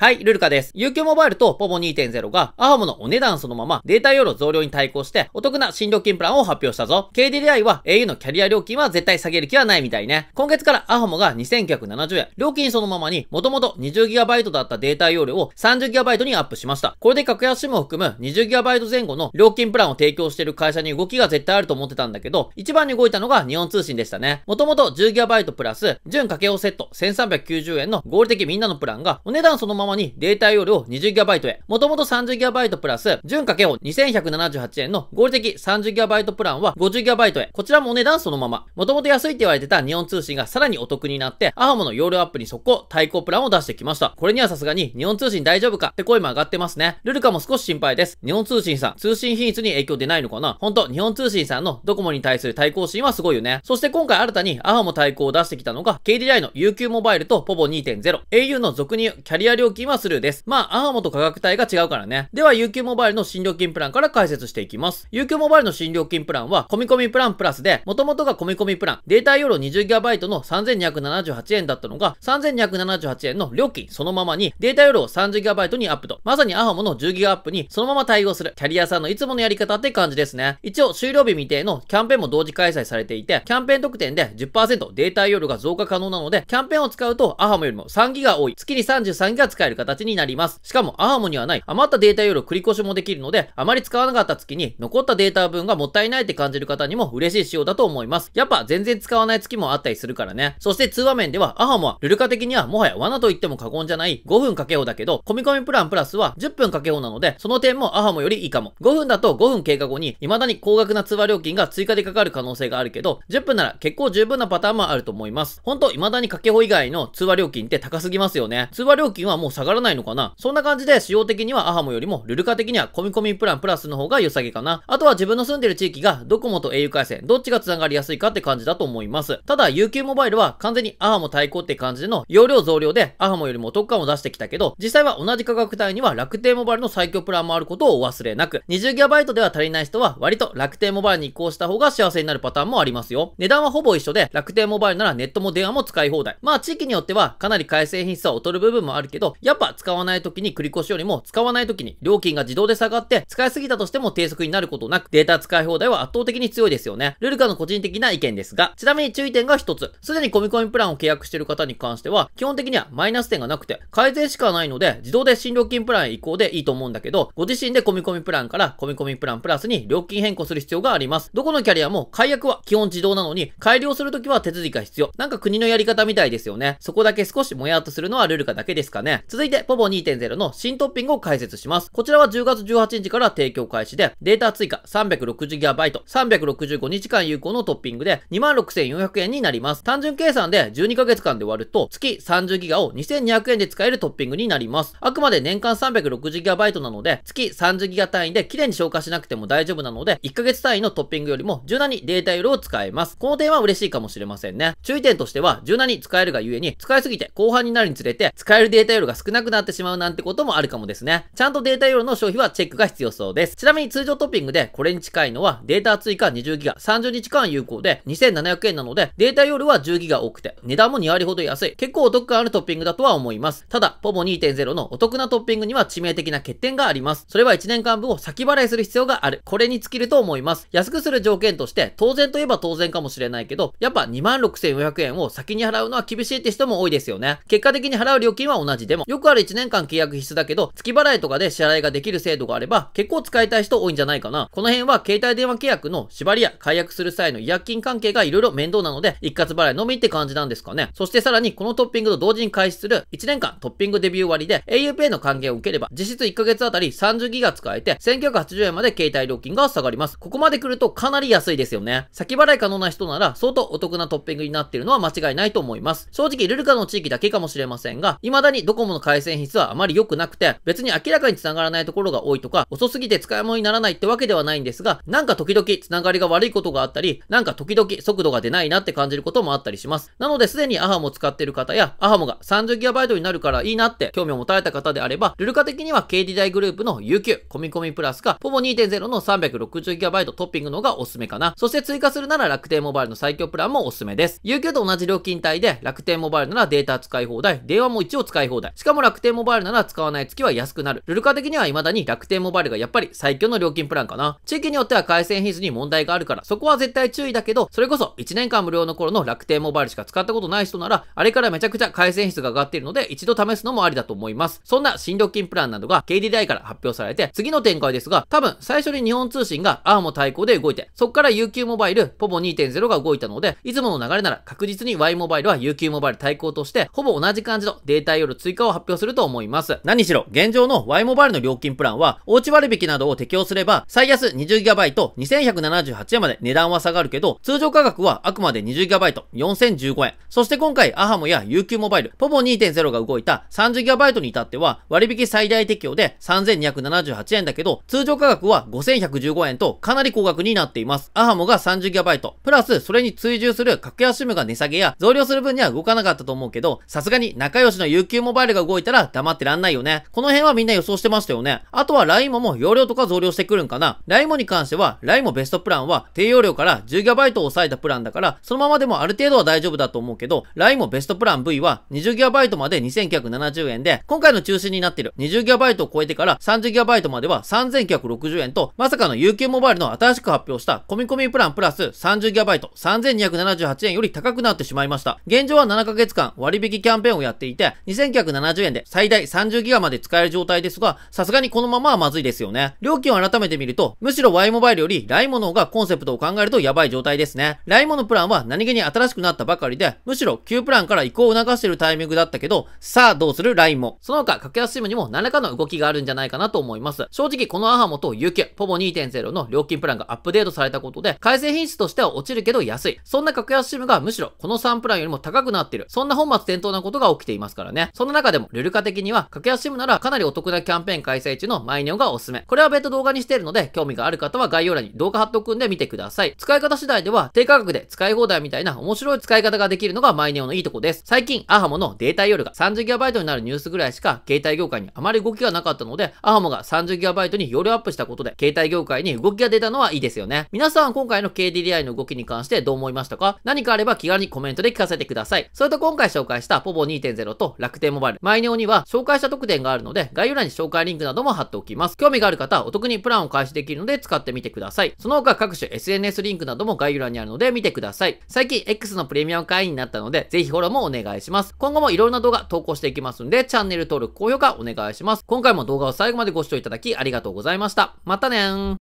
はい、ルルカです。UQ モバイルとポボ2.0がアハモのお値段そのままデータ容量増量に対抗してお得な新料金プランを発表したぞ。KDDI は au のキャリア料金は絶対下げる気はないみたいね。今月からアハモが2970円。料金そのままにもともと 20GB だったデータ容量を 30GB にアップしました。これで格安 SIM を含む 20GB 前後の料金プランを提供している会社に動きが絶対あると思ってたんだけど、一番に動いたのが日本通信でしたね。もともと 10GB プラス準掛けをセット1390円の合理的みんなのプランがお値段そのままにデータ容量を 20GB へ。もともと 30GB プラス、純掛けを2178円の合理的 30GB プランは 50GB へ。こちらもお値段そのまま。もともと安いって言われてた日本通信がさらにお得になって、アハモの容量アップに速攻対抗プランを出してきました。これにはさすがに日本通信大丈夫か？って声も上がってますね。ルルカも少し心配です。日本通信さん、通信品質に影響出ないのかな？ほんと、日本通信さんのドコモに対する対抗心はすごいよね。そして今回新たにアハモ対抗を出してきたのが、KDDI の UQ モバイルと POVO 2.0。au の俗にキャリア料金はスルーです。まあ、アハモと価格帯が違うからね。では、UQ モバイルの新料金プランから解説していきます。UQ モバイルの新料金プランは、込み込みプランプラスで、元々が込み込みプラン、データ容量 20GB の3278円だったのが、3278円の料金そのままに、データ容量 30GB にアップと、まさにアハモの 10GB アップにそのまま対応する、キャリアさんのいつものやり方って感じですね。一応、終了日未定のキャンペーンも同時開催されていて、キャンペーン特典で10%データ容量が増加可能なので、キャンペーンを使うと、アハモよりも 3GB 多い、月に 33GB 使える形になります。しかも、アハモにはない余ったデータ容量繰り越しもできるので、あまり使わなかった月に残ったデータ分がもったいないって感じる方にも嬉しい仕様だと思います。やっぱ全然使わない月もあったりするからね。そして通話面では、アハモはルルカ的にはもはや罠と言っても過言じゃない5分かけ放だけど、込み込みプランプラスは10分かけ放なので、その点もアハモよりいいかも。5分だと5分経過後に未だに高額な通話料金が追加でかかる可能性があるけど、10分なら結構十分なパターンもあると思います。ほんと、未だにかけ放以外の通話料金って高すぎますよね。通話料金はもう下がらないのかな？そんな感じで使用的にはアハモよりもルルカ的には込み込みプランプラスの方が良さげかな？あとは自分の住んでる地域がドコモと au 回線、どっちが繋がりやすいかって感じだと思います。ただ UQ モバイルは完全にアハモ対抗って感じでの容量増量でアハモよりもお得感を出してきたけど、実際は同じ価格帯には楽天モバイルの最強プランもあることをお忘れなく、20GB では足りない人は割と楽天モバイルに移行した方が幸せになるパターンもありますよ。値段はほぼ一緒で、楽天モバイルならネットも電話も使い放題。まあ地域によってはかなり回線品質は劣る部分もあるけど、やっぱ使わない時に繰り越しよりも使わない時に料金が自動で下がって使いすぎたとしても低速になることなくデータ使い放題は圧倒的に強いですよね。ルルカの個人的な意見ですが、ちなみに注意点が一つ。すでに込み込みプランを契約している方に関しては、基本的にはマイナス点がなくて、改善しかないので、自動で新料金プランへ移行でいいと思うんだけど、ご自身で込み込みプランから込み込みプランプラスに料金変更する必要があります。どこのキャリアも解約は基本自動なのに、改良するときは手続きが必要。なんか国のやり方みたいですよね。そこだけ少しもやっとするのはルルカだけですかね。続いて、ポボ2.0の新トッピングを解説します。こちらは10月18日から提供開始で、データ追加 360GB、365日間有効のトッピングで26,400円になります。単純計算で12ヶ月間で割ると、月 30GB を2200円で使えるトッピングになります。あくまで年間 360GB なので、月 30GB 単位で綺麗に消化しなくても大丈夫なので、1ヶ月単位のトッピングよりも柔軟にデータ容量を使えます。この点は嬉しいかもしれませんね。注意点としては、柔軟に使えるがゆえに、使いすぎて後半になるにつれて、使えるデータ容量が少なくなってしまうなんてこともあるかもですね。ちゃんとデータ容量の消費はチェックが必要そうです。ちなみに通常トッピングでこれに近いのは、データ追加 20GB、30日間有効で2700円なので、データ容量は 10GB 多くて、値段も2割ほど安い。結構お得感あるトッピングだとは思います。ただ、ポボ2.0のお得なトッピングには致命的な欠点があります。それは1年間分を先払いする必要がある。これに尽きると思います。安くする条件として、当然といえば当然かもしれないけど、やっぱ26,400円を先に払うのは厳しいって人も多いですよね。結果的に払う料金は同じでも、よくある1年間契約必須だけど、月払いとかで支払いができる制度があれば、結構使いたい人多いんじゃないかな。この辺は携帯電話契約の縛りや解約する際の違約金関係が色々面倒なので、一括払いのみって感じなんですかね。そしてさらに、このトッピングと同時に開始する1年間トッピングデビュー割で auPay の還元を受ければ、実質1ヶ月あたり30ギガ使えて、1980円まで携帯料金が下がります。ここまで来るとかなり安いですよね。先払い可能な人なら、相当お得なトッピングになっているのは間違いないと思います。正直、ルルカの地域だけかもしれませんが、未だにドコモの回線質はあまり良くなくて、別に明らかに繋がらないところが多いとか、遅すぎて使い物にならないってわけではないんですが、なんか時々繋がりが悪いことがあったり、なんか時々速度が出ないなって感じることもあったりします。なので、すでにアハモ使っている方や、アハモが 30GB になるからいいなって興味を持たれた方であれば、ルルカ的には KD イグループの UQ、込み込みプラスか、ポボ2.0の 360GB トッピングのがおすすめかな。そして追加するなら楽天モバイルの最強プランもおすすめです。UQ と同じ料金帯で楽天モバイルならデータ使い放題、電話も一応使い放題。しかかも楽天モバイルなら使わない月は安くなる。ルルカ的には未だに楽天モバイルがやっぱり最強の料金プランかな。地域によっては回線品質に問題があるから、そこは絶対注意だけど、それこそ1年間無料の頃の楽天モバイルしか使ったことない人なら、あれからめちゃくちゃ回線質が上がっているので、一度試すのもありだと思います。そんな新料金プランなどが KDDI から発表されて、次の展開ですが、多分最初に日本通信が ARM 対抗で動いて、そっから UQ モバイル、POVO 2.0が動いたので、いつもの流れなら確実に Y モバイルは UQ モバイル対抗として、ほぼ同じ感じのデータ容量追加を発表すると思います。何しろ、現状の Y モバイルの料金プランは、おうち割引などを適用すれば、最安 20GB2178 円まで値段は下がるけど、通常価格はあくまで 20GB4015 円。そして今回、アハモや UQ モバイル、POVO 2.0が動いた 30GB に至っては、割引最大適用で3278円だけど、通常価格は5115円とかなり高額になっています。アハモが 30GB、プラスそれに追従する格安 SIM が値下げや増量する分には動かなかったと思うけど、さすがに仲良しの UQ モバイルが動いたら黙ってらんないよね。この辺はみんな予想してましたよね。あとは LINE も容量とか増量してくるんかな。LINE に関しては、LINE ベストプランは低容量から 10GB を抑えたプランだから、そのままでもある程度は大丈夫だと思うけど、LINE ベストプラン V は 20GB まで2970円で、今回の中心になってる 20GB を超えてから 30GB までは3960円と、まさかの UQ モバイルの新しく発表した込み込みプランプラス 30GB、3278円より高くなってしまいました。現状は7ヶ月間割引キャンペーンをやっていて、2970円で最大 30GB まで使える状態ですが、さすがにこのままはまずいですよね。料金を改めて見ると、むしろ Y モバイルより LINE モの方がコンセプトを考えるとやばい状態ですね。LINE モのプランは何気に新しくなったばかりで、むしろ旧プランから移行を促してるタイミングだったけど、さあどうする？LINE も。その他、格安 SIM にも何らかの動きがあるんじゃないかなと思います。正直このアハモと UQ、ポボ2.0の料金プランがアップデートされたことで、改正品質としては落ちるけど安い。そんな格安 SIM がむしろこの3プランよりも高くなってる。そんな本末転倒なことが起きていますからね。その中ででも、ルルカ的には、格安 SIM ならかなりお得なキャンペーン開催中のマイネオがおすすめ。これは別途動画にしているので、興味がある方は概要欄に動画貼っておくんで見てください。使い方次第では、低価格で使い放題みたいな面白い使い方ができるのがマイネオのいいとこです。最近、アハモのデータ容量が 30GB になるニュースぐらいしか、携帯業界にあまり動きがなかったので、アハモが 30GB に容量アップしたことで、携帯業界に動きが出たのはいいですよね。皆さん今回の KDDI の動きに関してどう思いましたか？何かあれば気軽にコメントで聞かせてください。それと今回紹介した POVO 2.0と楽天モバイル、マイネオには紹介した特典があるので、概要欄に紹介リンクなども貼っておきます。興味がある方はお得にプランを開始できるので使ってみてください。その他各種 SNS リンクなども概要欄にあるので見てください。最近 X のプレミアム会員になったので、ぜひフォローもお願いします。今後もいろんな動画投稿していきますんで、チャンネル登録、高評価お願いします。今回も動画を最後までご視聴いただきありがとうございました。またねー。